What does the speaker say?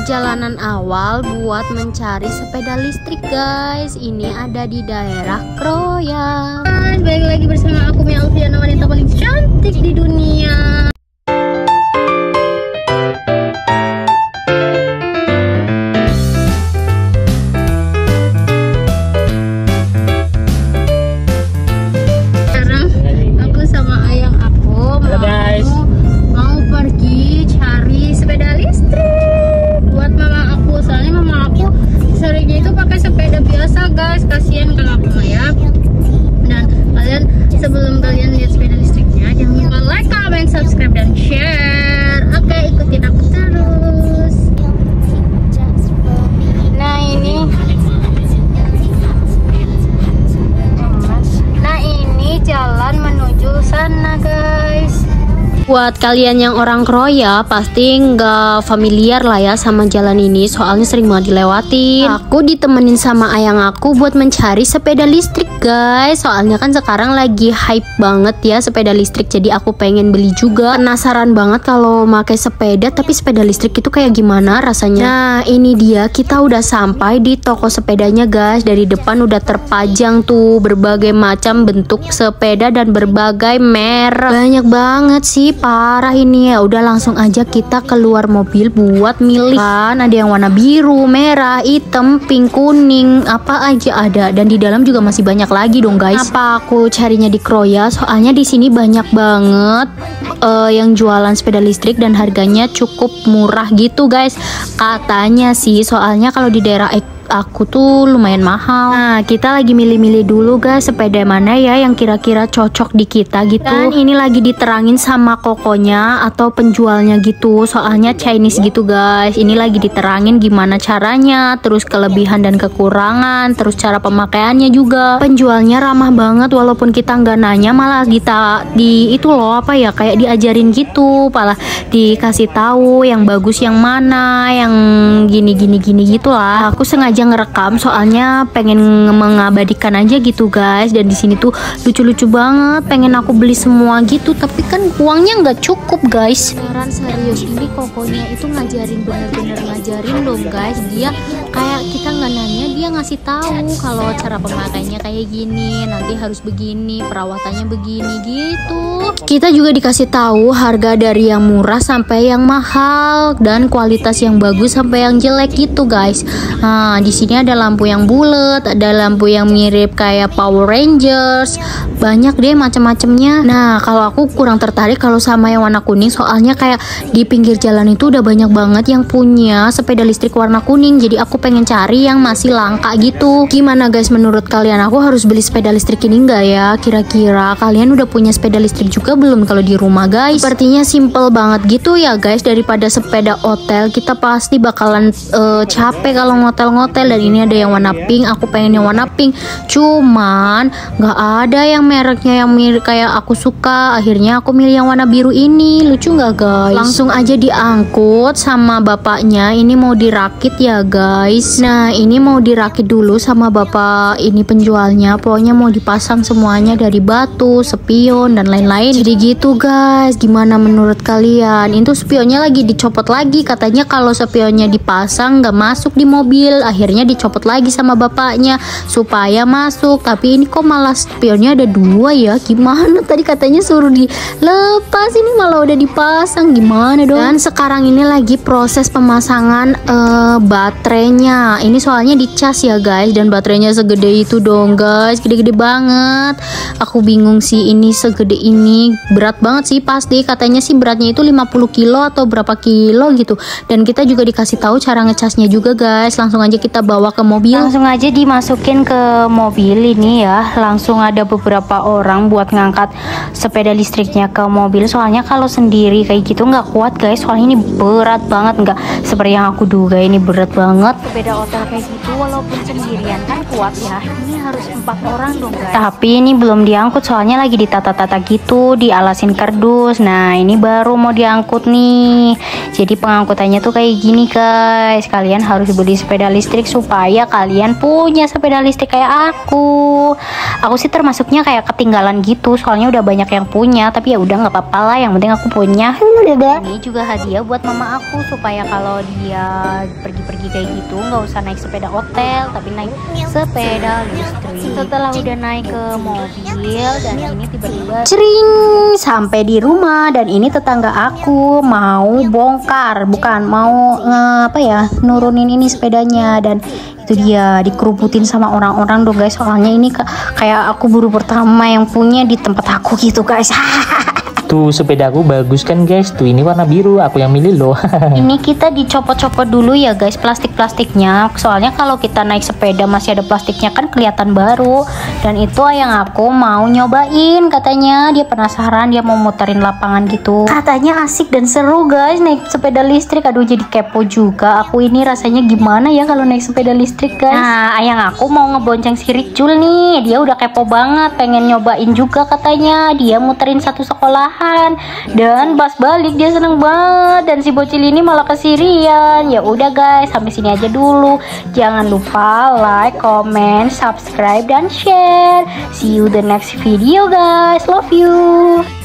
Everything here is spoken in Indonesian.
perjalanan awal buat mencari sepeda listrik guys. Ini ada di daerah Kroya Balik lagi bersama aku Mia Alfiana wanita paling cantik di dunia share Buat kalian yang orang Kroya pasti nggak familiar lah ya sama jalan ini soalnya sering banget dilewatin. Aku ditemenin sama ayang aku buat mencari sepeda listrik guys. Soalnya kan sekarang lagi hype banget ya sepeda listrik jadi aku pengen beli juga. Penasaran banget kalau pakai sepeda tapi sepeda listrik itu kayak gimana rasanya. Nah ini dia kita udah sampai di toko sepedanya guys. Dari depan udah terpajang tuh berbagai macam bentuk sepeda dan berbagai merek. Banyak banget sih parah ini ya udah langsung aja kita keluar mobil buat milih kan ada yang warna biru merah hitam pink kuning apa aja ada. Dan di dalam juga masih banyak lagi dong guys. Apa aku carinya di Kroya? Soalnya di sini banyak banget eh, yang jualan sepeda listrik dan harganya cukup murah gitu guys. Katanya sih soalnya kalau di daerah aku tuh lumayan mahal. Nah, kita lagi milih-milih dulu guys sepeda mana ya yang kira-kira cocok di kita gitu. Dan ini lagi diterangin sama kokonya atau penjualnya gitu. Soalnya Chinese gitu guys. Ini lagi diterangin gimana caranya, terus kelebihan dan kekurangan, terus cara pemakaiannya juga. Penjualnya ramah banget walaupun kita nggak nanya malah kita di itu loh apa ya kayak diajarin gitu, malah dikasih tahu yang bagus yang mana, yang gini gini gini gitu lah. Aku sengaja ngerekam soalnya pengen nge- mengabadikan aja gitu guys. Dan di sini tuh lucu-lucu banget pengen aku beli semua gitu. Tapi kan uangnya nggak cukup guys. Beneran serius ini kokonya itu ngajarin bener-bener ngajarin dong guys. Dia kayak kita nggak nanya dia ngasih tahu kalau cara pemakainya kayak gini nanti harus begini perawatannya begini gitu. Kita juga dikasih tahu harga dari yang murah sampai yang mahal dan kualitas yang bagus sampai yang jelek gitu guys. Nah sini ada lampu yang bulat ada lampu yang mirip kayak Power Rangers. Banyak deh macam-macamnya. Nah kalau aku kurang tertarik kalau sama yang warna kuning soalnya kayak di pinggir jalan itu udah banyak banget yang punya sepeda listrik warna kuning. Jadi aku pengen cari yang masih langka gitu. Gimana guys? Menurut kalian aku harus beli sepeda listrik ini enggak ya? Kira-kira kalian udah punya sepeda listrik juga belum kalau di rumah guys? Sepertinya simple banget gitu ya guys. Daripada sepeda hotel kita pasti bakalan eh, capek kalau ngotel-ngotel dan ini ada yang warna pink aku pengen yang warna pink. Cuman nggak ada yang mereknya yang mirip kayak aku suka. Akhirnya aku milih yang warna biru ini. Lucu nggak guys? Langsung aja diangkut sama bapaknya. Ini mau dirakit ya guys. Nah ini mau dirakit dulu sama bapak ini penjualnya. Pokoknya mau dipasang semuanya dari batu spion dan lain-lain. Jadi gitu guys. Gimana menurut kalian? Itu spionnya lagi dicopot lagi. Katanya kalau spionnya dipasang nggak masuk di mobil. Akhirnya dicopot lagi sama bapaknya supaya masuk. Tapi ini kok malah spionnya ada dua ya? Gimana? Tadi katanya suruh dilepas ini malah udah dipasang. Gimana dong? Dan sekarang ini lagi proses pemasangan eh, baterainya. Ini soalnya dicas ya guys. Dan baterainya segede itu dong guys. Gede-gede banget. Aku bingung sih ini segede ini. Berat banget sih pasti. Katanya sih beratnya itu 50 kilo atau berapa kilo gitu. Dan kita juga dikasih tahu cara ngecasnya juga guys. Langsung aja kita bawa ke mobil? Langsung aja dimasukin ke mobil ini ya. Langsung ada beberapa orang buat ngangkat sepeda listriknya ke mobil. Soalnya kalau sendiri kayak gitu nggak kuat guys. Soalnya ini berat banget. Nggak seperti yang aku duga ini berat banget. Sepeda hotel kayak gitu walaupun sendirian kan kuat ya. Ini harus empat orang dong guys. Tapi ini belum diangkut soalnya lagi ditata-tata gitu dialasin kardus. Nah ini baru mau diangkut nih. Jadi pengangkutannya tuh kayak gini guys. Kalian harus beli sepeda listrik supaya kalian punya sepeda listrik kayak aku. Aku sih termasuknya kayak ketinggalan gitu soalnya udah banyak yang punya tapi ya udah nggak apa-apa lah yang penting aku punya. Ini juga hadiah buat mama aku supaya kalau dia pergi-pergi kayak gitu nggak usah naik sepeda hotel tapi naik sepeda listrik. Setelah udah naik ke mobil dan ini tiba-tiba cering sampai di rumah dan ini tetangga aku mau bongkar bukan mau nge- apa ya nurunin ini sepedanya dan itu dia dikeruputin sama orang-orang dong guys soalnya ini ka- kayak aku baru pertama yang punya di tempat aku gitu guys Tuh sepedaku bagus kan guys. Tuh ini warna biru, aku yang milih loh. ini kita dicopot-copot dulu ya guys plastik-plastiknya. Soalnya kalau kita naik sepeda masih ada plastiknya kan kelihatan baru. Dan itu yang aku mau nyobain katanya. Dia penasaran dia mau muterin lapangan gitu. Katanya asik dan seru guys naik sepeda listrik. Aduh jadi kepo juga. Aku ini rasanya gimana ya kalau naik sepeda listrik guys? Nah ayang aku mau ngebonceng si Ricul nih. Dia udah kepo banget pengen nyobain juga katanya. Dia muterin satu dan pas balik dia seneng banget. Dan si bocil ini malah kesirian. Ya udah guys sampai sini aja dulu. Jangan lupa like comment subscribe dan share. See you the next video guys. Love you